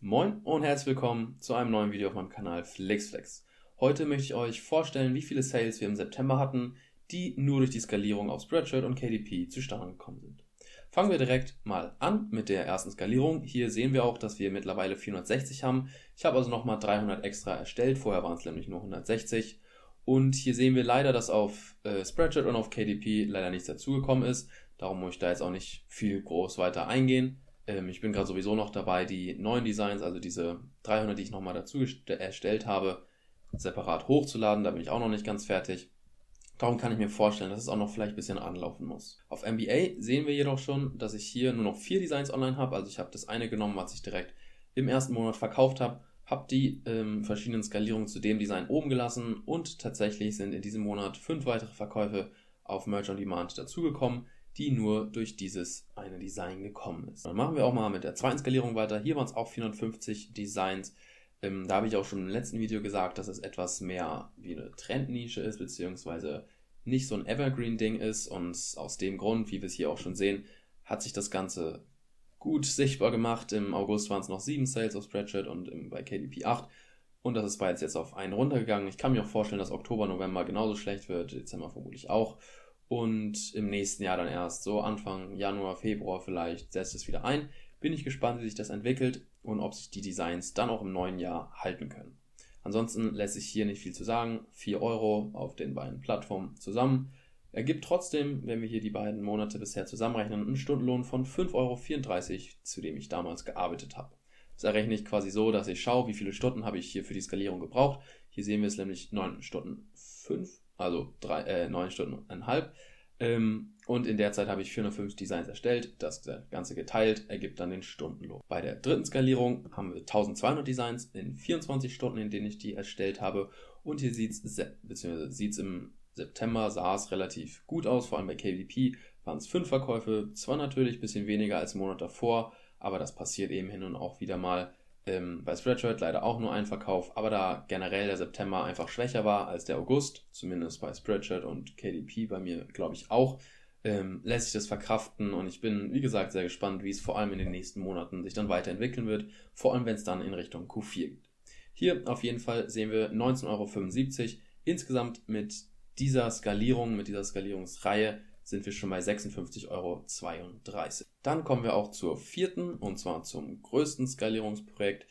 Moin und herzlich willkommen zu einem neuen Video auf meinem Kanal FlexFlex. Heute möchte ich euch vorstellen, wie viele Sales wir im September hatten, die nur durch die Skalierung auf Spreadshirt und KDP zustande gekommen sind. Fangen wir direkt mal an mit der ersten Skalierung. Hier sehen wir auch, dass wir mittlerweile 460 haben. Ich habe also nochmal 300 extra erstellt, vorher waren es nämlich nur 160. Und hier sehen wir leider, dass auf äh, Spreadshirt und auf KDP leider nichts dazugekommen ist. Darum muss ich da jetzt auch nicht viel groß weiter eingehen. Ähm, ich bin gerade sowieso noch dabei, die neuen Designs, also diese 300, die ich nochmal dazu erstellt habe, separat hochzuladen. Da bin ich auch noch nicht ganz fertig. Darum kann ich mir vorstellen, dass es auch noch vielleicht ein bisschen anlaufen muss. Auf MBA sehen wir jedoch schon, dass ich hier nur noch vier Designs online habe. Also ich habe das eine genommen, was ich direkt im ersten Monat verkauft habe, habe die ähm, verschiedenen Skalierungen zu dem Design oben gelassen und tatsächlich sind in diesem Monat fünf weitere Verkäufe auf Merch on Demand dazugekommen die nur durch dieses eine Design gekommen ist. Dann machen wir auch mal mit der zweiten Skalierung weiter. Hier waren es auch 450 Designs. Ähm, da habe ich auch schon im letzten Video gesagt, dass es etwas mehr wie eine Trendnische ist, beziehungsweise nicht so ein Evergreen-Ding ist. Und aus dem Grund, wie wir es hier auch schon sehen, hat sich das Ganze gut sichtbar gemacht. Im August waren es noch 7 Sales auf Spreadshirt und im, bei KDP 8. Und das ist bereits jetzt auf einen runtergegangen. Ich kann mir auch vorstellen, dass Oktober, November genauso schlecht wird, Dezember vermutlich auch. Und im nächsten Jahr dann erst, so Anfang Januar, Februar vielleicht, setzt es wieder ein. Bin ich gespannt, wie sich das entwickelt und ob sich die Designs dann auch im neuen Jahr halten können. Ansonsten lässt sich hier nicht viel zu sagen. 4 Euro auf den beiden Plattformen zusammen. Ergibt trotzdem, wenn wir hier die beiden Monate bisher zusammenrechnen, einen Stundenlohn von 5,34 Euro, zu dem ich damals gearbeitet habe. Das errechne ich quasi so, dass ich schaue, wie viele Stunden habe ich hier für die Skalierung gebraucht. Hier sehen wir es nämlich 9 Stunden 5 also drei, äh, neun Stunden und eineinhalb. Ähm, und in der Zeit habe ich 405 Designs erstellt. Das Ganze geteilt ergibt dann den Stundenlohn. Bei der dritten Skalierung haben wir 1200 Designs in 24 Stunden, in denen ich die erstellt habe. Und hier sieht es, beziehungsweise sieht im September, sah es relativ gut aus. Vor allem bei KDP waren es fünf Verkäufe. Zwar natürlich ein bisschen weniger als im Monat davor, aber das passiert eben hin und auch wieder mal. Ähm, bei Spreadshirt leider auch nur ein Verkauf, aber da generell der September einfach schwächer war als der August, zumindest bei Spreadshirt und KDP bei mir, glaube ich, auch, ähm, lässt sich das verkraften und ich bin, wie gesagt, sehr gespannt, wie es vor allem in den nächsten Monaten sich dann weiterentwickeln wird, vor allem wenn es dann in Richtung Q4 geht. Hier auf jeden Fall sehen wir 19,75 Euro. Insgesamt mit dieser Skalierung, mit dieser Skalierungsreihe sind wir schon bei 56,32 Euro. Dann kommen wir auch zur vierten und zwar zum größten Skalierungsprojekt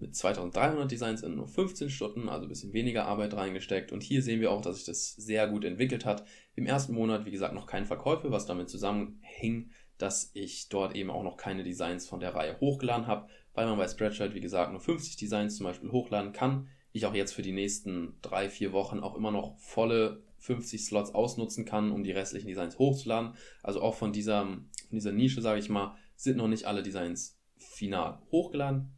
mit 2300 Designs in nur 15 Stunden, also ein bisschen weniger Arbeit reingesteckt. Und hier sehen wir auch, dass sich das sehr gut entwickelt hat. Im ersten Monat, wie gesagt, noch keine Verkäufe, was damit zusammenhing, dass ich dort eben auch noch keine Designs von der Reihe hochgeladen habe, weil man bei Spreadshirt, wie gesagt, nur 50 Designs zum Beispiel hochladen kann. Ich auch jetzt für die nächsten drei, vier Wochen auch immer noch volle 50 Slots ausnutzen kann, um die restlichen Designs hochzuladen. Also auch von dieser, von dieser Nische, sage ich mal, sind noch nicht alle Designs final hochgeladen.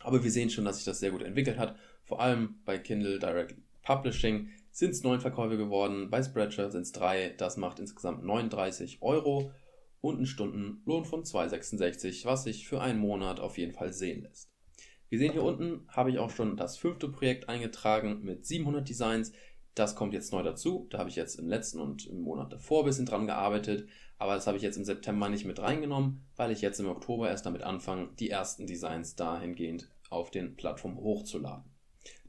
Aber wir sehen schon, dass sich das sehr gut entwickelt hat. Vor allem bei Kindle Direct Publishing sind es neun Verkäufe geworden, bei Spreadshirt sind es drei. Das macht insgesamt 39 Euro und einen Stundenlohn von 2,66, was sich für einen Monat auf jeden Fall sehen lässt. Wir sehen hier unten, habe ich auch schon das fünfte Projekt eingetragen mit 700 Designs. Das kommt jetzt neu dazu. Da habe ich jetzt im letzten und im Monat davor ein bisschen dran gearbeitet. Aber das habe ich jetzt im September nicht mit reingenommen, weil ich jetzt im Oktober erst damit anfange, die ersten Designs dahingehend auf den Plattformen hochzuladen.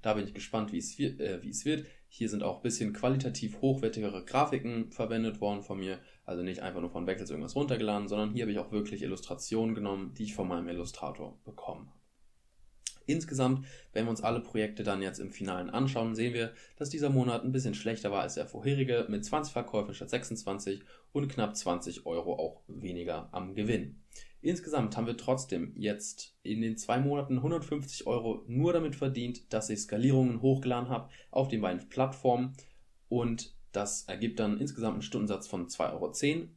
Da bin ich gespannt, wie es, äh, wie es wird. Hier sind auch ein bisschen qualitativ hochwertigere Grafiken verwendet worden von mir. Also nicht einfach nur von Wechsels irgendwas runtergeladen, sondern hier habe ich auch wirklich Illustrationen genommen, die ich von meinem Illustrator bekommen habe. Insgesamt, wenn wir uns alle Projekte dann jetzt im Finalen anschauen, sehen wir, dass dieser Monat ein bisschen schlechter war als der vorherige, mit 20 Verkäufen statt 26 und knapp 20 Euro auch weniger am Gewinn. Insgesamt haben wir trotzdem jetzt in den zwei Monaten 150 Euro nur damit verdient, dass ich Skalierungen hochgeladen habe auf den beiden Plattformen und das ergibt dann insgesamt einen Stundensatz von 2,10 Euro.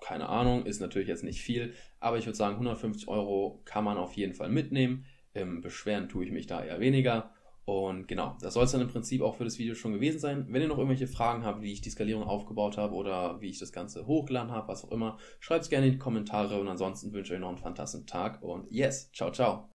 Keine Ahnung, ist natürlich jetzt nicht viel, aber ich würde sagen, 150 Euro kann man auf jeden Fall mitnehmen. Ähm, beschweren tue ich mich da eher weniger. Und genau, das soll es dann im Prinzip auch für das Video schon gewesen sein. Wenn ihr noch irgendwelche Fragen habt, wie ich die Skalierung aufgebaut habe oder wie ich das Ganze hochgeladen habe, was auch immer, schreibt es gerne in die Kommentare und ansonsten wünsche ich euch noch einen fantastischen Tag und yes, ciao, ciao.